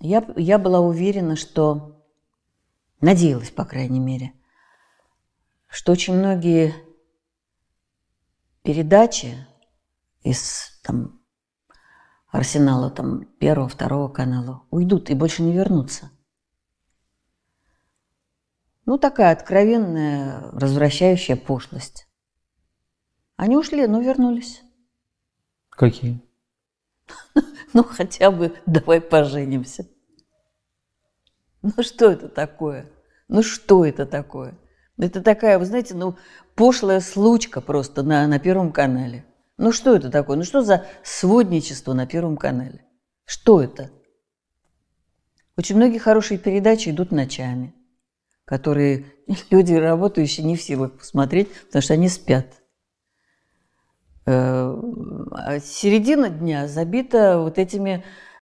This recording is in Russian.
Я, я была уверена, что, надеялась, по крайней мере, что очень многие передачи из там, арсенала там, первого, второго канала уйдут и больше не вернутся. Ну, такая откровенная, развращающая пошлость. Они ушли, но вернулись. Какие? Ну, хотя бы давай поженимся. Ну, что это такое? Ну, что это такое? Это такая, вы знаете, ну, пошлая случка просто на, на Первом канале. Ну, что это такое? Ну, что за сводничество на Первом канале? Что это? Очень многие хорошие передачи идут ночами, которые люди, работающие, не в силах посмотреть, потому что они спят. Э, середина дня забита вот этими